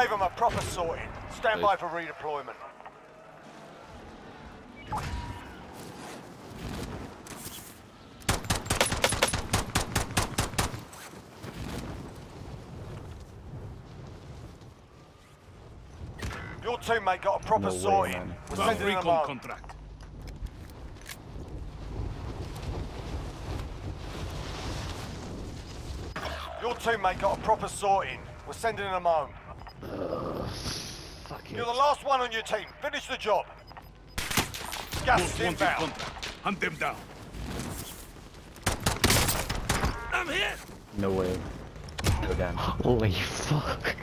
gave them a proper sorting. Stand by for redeployment. Your teammate got a proper No sorting. We're Bound sending them recon home. contract. Your teammate got a proper sorting. We're sending them home. Fuck You're it. the last one on your team. Finish the job. Gas is inbound. Hunt them down. I'm here. No way. Go down. Holy fuck.